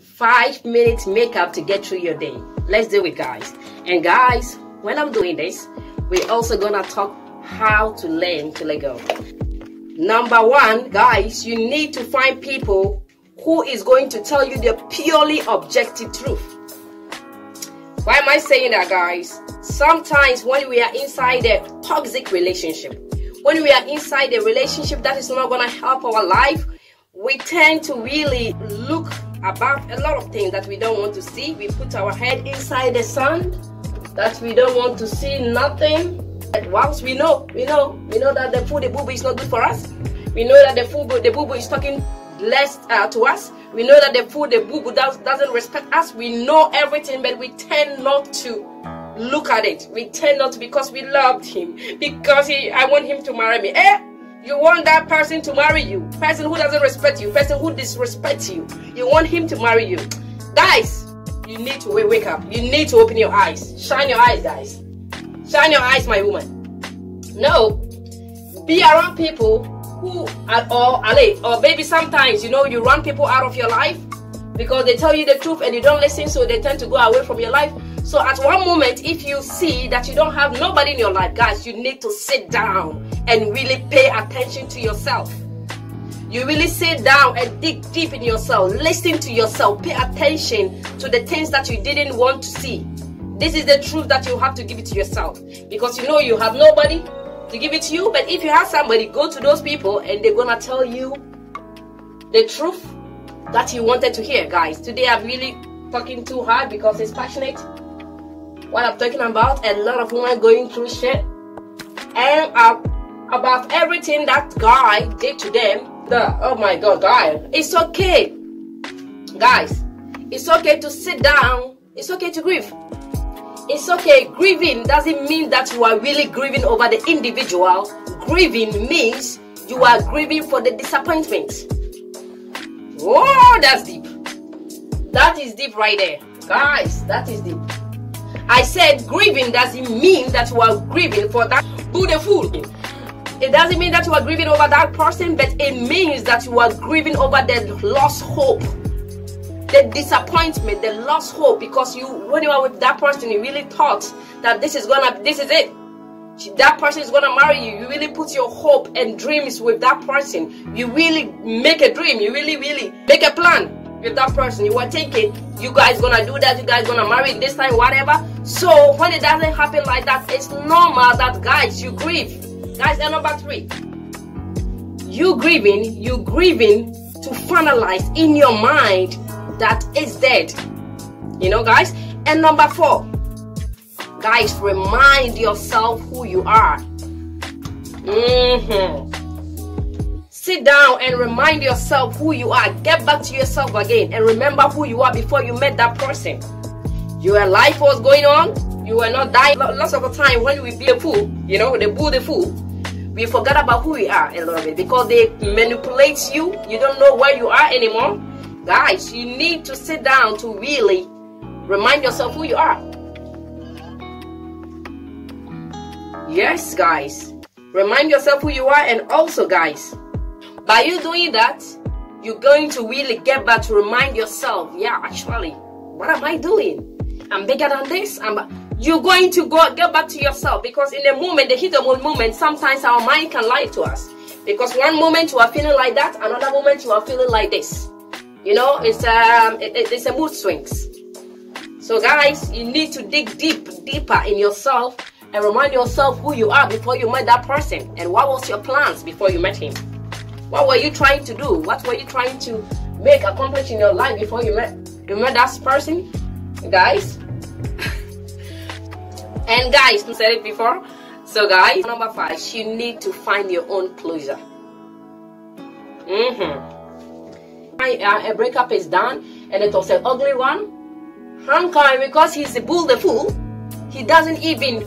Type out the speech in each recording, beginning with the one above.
five minutes makeup to get through your day. Let's do it, guys. And guys, when I'm doing this, we're also gonna talk how to learn to let go. Number one, guys, you need to find people who is going to tell you the purely objective truth. Why am I saying that, guys? Sometimes when we are inside a toxic relationship, when we are inside a relationship that is not going to help our life, we tend to really look about a lot of things that we don't want to see. We put our head inside the sand that we don't want to see nothing. And once we know, we know, we know that the food, the boo is not good for us. We know that the food, the boo is talking less uh, to us. We know that the food, the boo does, doesn't respect us. We know everything, but we tend not to look at it. We tend not to because we loved him. Because he, I want him to marry me. Eh? You want that person to marry you. Person who doesn't respect you. Person who disrespects you. You want him to marry you. Guys, you need to wake up. You need to open your eyes. Shine your eyes, guys. Shine your eyes, my woman. No. Be around people who are all or or maybe sometimes you know you run people out of your life because they tell you the truth and you don't listen, so they tend to go away from your life. So at one moment, if you see that you don't have nobody in your life, guys, you need to sit down and really pay attention to yourself. You really sit down and dig deep in yourself, listen to yourself, pay attention to the things that you didn't want to see. This is the truth that you have to give it to yourself because you know you have nobody to give it to you. But if you have somebody, go to those people and they're gonna tell you the truth that you wanted to hear, guys. Today I'm really talking too hard because it's passionate. What I'm talking about, a lot of women going through shit, and uh, about everything that guy did to them. The oh my god, guy, it's okay, guys. It's okay to sit down. It's okay to grieve. It's okay. Grieving doesn't mean that you are really grieving over the individual. Grieving means you are grieving for the disappointment. Oh, that's deep. That is deep right there. Guys, that is deep. I said grieving doesn't mean that you are grieving for that beautiful. It doesn't mean that you are grieving over that person, but it means that you are grieving over the lost hope, the disappointment, the lost hope. Because you, when you are with that person, you really thought that this is gonna, this is it. That person is gonna marry you. You really put your hope and dreams with that person. You really make a dream. You really, really make a plan with that person. You were thinking you guys gonna do that, you guys gonna marry this time, whatever. So when it doesn't happen like that, it's normal that guys you grieve. Guys, and number three, you grieving, you grieving to finalize in your mind that it's dead. You know, guys. And number four, guys, remind yourself who you are. Mm-hmm. Sit down and remind yourself who you are. Get back to yourself again and remember who you are before you met that person. Your life was going on. You were not dying. Lots of the time when we be a fool, you know, they boo the fool, we forget about who we are a little bit because they manipulate you. You don't know where you are anymore. Guys, you need to sit down to really remind yourself who you are. Yes, guys. Remind yourself who you are and also, guys, by you doing that, you're going to really get back to remind yourself, yeah, actually, what am I doing? I'm bigger than this. I'm you're going to go get back to yourself because in the moment, the heat of the moment, sometimes our mind can lie to us. Because one moment you are feeling like that, another moment you are feeling like this. You know, it's um, it, it's a mood swings. So guys, you need to dig deep, deeper in yourself and remind yourself who you are before you met that person and what was your plans before you met him. What were you trying to do? What were you trying to make accomplish in your life before you met you met that person, guys? And guys, I said it before. So guys, number five, you need to find your own closure. Mm-hmm. A breakup is done, and it was an ugly one. Hankai, because he's a bull, the fool, he doesn't even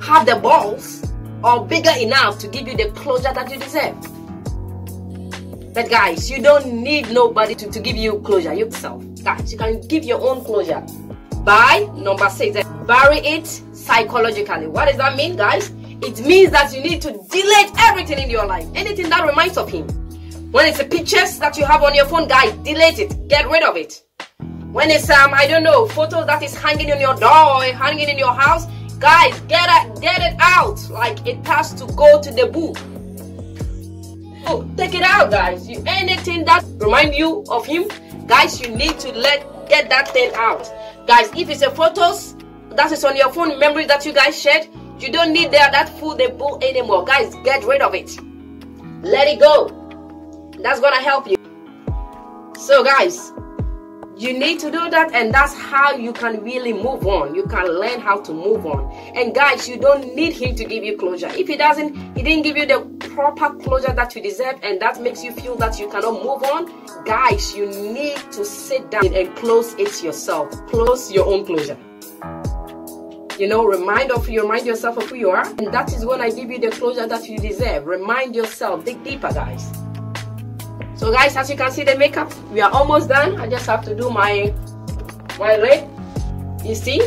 have the balls or bigger enough to give you the closure that you deserve. But guys, you don't need nobody to, to give you closure yourself. Guys, you can give your own closure. By number six, bury it psychologically. What does that mean, guys? It means that you need to delete everything in your life. Anything that reminds of him. When it's the pictures that you have on your phone, guys, delete it. Get rid of it. when it's um I don't know photos that is hanging in your door or hanging in your house, guys get it get it out like it has to go to the book. Oh, take it out, guys. You anything that remind you of him, guys, you need to let get that thing out, guys. If it's a photos that is on your phone, memory that you guys shared, you don't need that that fool the book anymore, guys. Get rid of it. Let it go. That's gonna help you. So, guys, you need to do that and that's how you can really move on you can learn how to move on and guys you don't need him to give you closure if he doesn't he didn't give you the proper closure that you deserve and that makes you feel that you cannot move on guys you need to sit down and close it yourself close your own closure you know remind of you remind yourself of who you are. And that is when i give you the closure that you deserve. Remind yourself. Dig deeper guys. So guys as you can see the makeup we are almost done. I just have to do my my lid you see?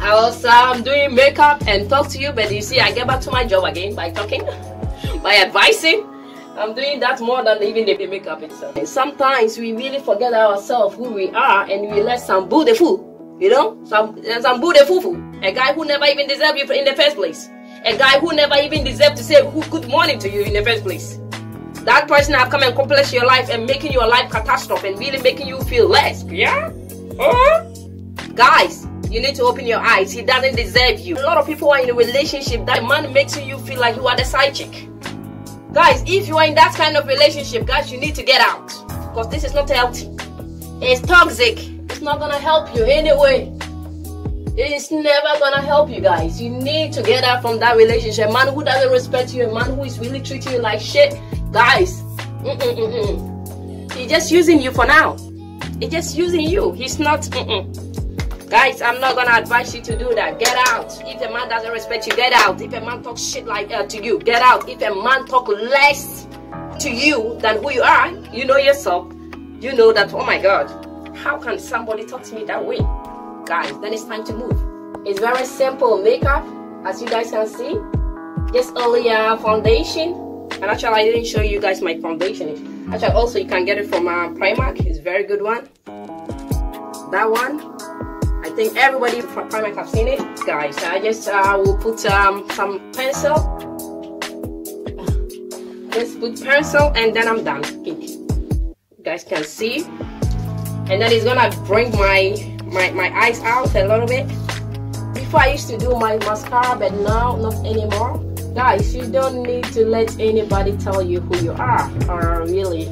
I was um, doing makeup and talk to you but you see i get back to my job again by talking by advising. I'm doing that more than even the makeup itself. And sometimes we really forget ourselves who we are and we let some boo the fool you know some some the foo a guy who never even deserved you in the first place a guy who never even deserved to say good morning to you in the first place that person have come and accomplish your life and making your life catastrophe and really making you feel less. Yeah? Uh-huh. Guys, you need to open your eyes. He doesn't deserve you. A lot of people are in a relationship that man makes you feel like you are the side chick. Guys, if you are in that kind of relationship, guys, you need to get out. Because this is not healthy. It's toxic. Not gonna help you anyway. It's never gonna help you guys. You need to get out from that relationship. Man who doesn't respect you, a man who is really treating you like shit, Guys, mm -mm -mm he's just using you for now. He's just using you. He's not. Guys, I'm not gonna advise you to do that. Get out. If a man doesn't respect you, get out. If a man talks shit like uh, to you, get out. If a man talk less to you than who you are, you know yourself. You know that. Oh my God, how can somebody talk to me that way, guys? Then it's time to move. It's very simple. Makeup, as you guys can see. Just only a foundation. And actually I didn't show you guys my foundation. Actually also you can get it from uh, Primark. It's a very good one. That one I think everybody from Primark have seen it. Guys I just uh, will put um, some pencil. Just put pencil and then I'm done. You guys can see and then it's gonna bring my my, my eyes out a little bit. Before I used to do my mascara but now not anymore. Guys you don't need to let anybody tell you who you are or really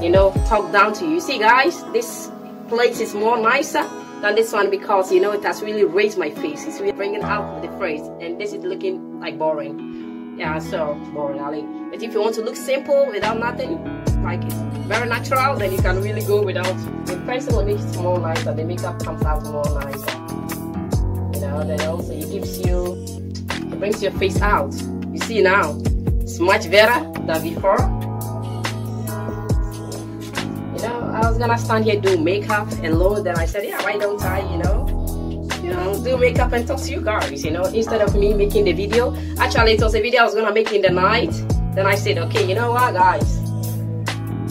you know talk down to you. See guys this place is more nicer than this one because you know it has really raised my face. It's really bringing out the phrase and this is looking like boring yeah so boring Ali but if you want to look simple without nothing like it's very natural then you can really go without the pencil makes it more nicer the makeup comes out more nicer you know then also it gives you it brings your face out. You see now, it's much better than before. You know, I was gonna stand here do makeup and load, then I said, yeah, why don't I, you know, you know, do makeup and talk to you guys, you know, instead of me making the video. Actually, it was a video I was gonna make in the night. Then I said, okay, you know what, guys,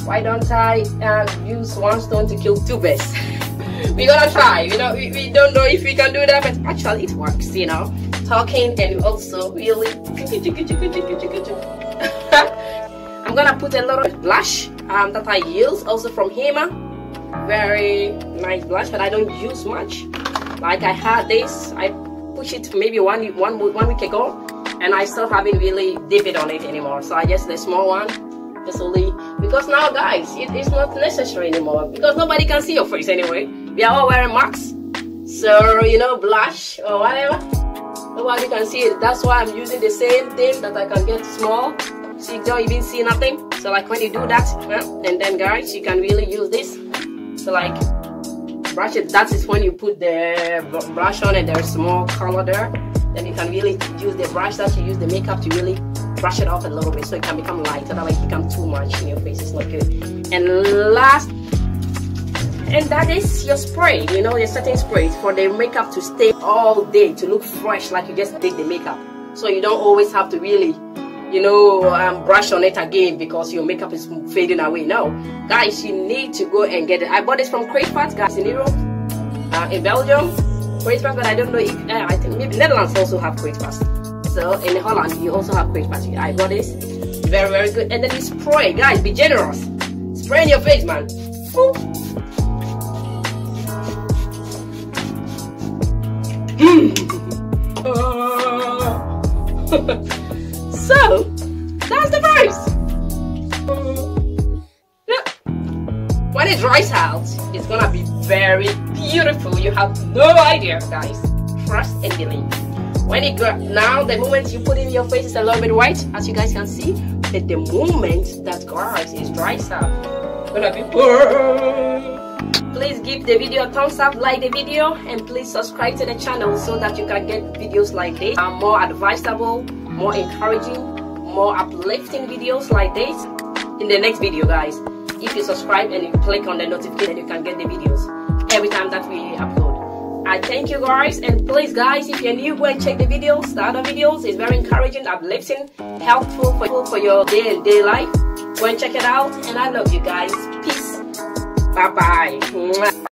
why don't I uh, use one stone to kill two birds? We're gonna try, you know, we, we don't know if we can do that, but actually it works, you know talking and also really I'm gonna put a lot of blush um, that I use also from Hema very nice blush but I don't use much like I had this I push it maybe one one one week ago and I still haven't really dipped it on it anymore so I just the small one just only because now guys it is not necessary anymore because nobody can see your face anyway we are all wearing masks so you know blush or whatever Nobody can see it. That's why I'm using the same thing that I can get small. So you don't even see nothing. So like when you do that, well, and then guys, you can really use this. So like brush it. That is when you put the brush on and there's small color there. Then you can really use the brush that you use the makeup to really brush it off a little bit so it can become lighter. Not like become too much in your face. It's not good. And last and that is your spray you know your setting spray for the makeup to stay all day to look fresh like you just did the makeup so you don't always have to really you know, um, brush on it again because your makeup is fading away. No, guys, you need to go and get it. I bought this from Kruidvat, guys, in Europe, uh, in Belgium. Kruidvat, but I don't know if, uh, I think maybe Netherlands also have Kruidvat. So in Holland, you also have Kruidvat. I bought this. Very, very good. And then you spray, guys, be generous. Spray in your face, man. so, that's the price. When it dries out, it's gonna be very beautiful. You have no idea, guys. Trust and believe. When it now, the moment you put it in your face is a little bit white, as you guys can see. But the moment that guys is dries out, gonna be please give the video a thumbs up like the video and please subscribe to the channel so that you can get videos like this uh, more advisable more encouraging more uplifting videos like this in the next video guys. If you subscribe and you click on the notification you can get the videos every time that we upload. I thank you guys and please guys if you're new go and check the videos the other videos. It's very encouraging uplifting helpful for, for your day and day life. Go and check it out and I love you guys. Peace. Bye bye.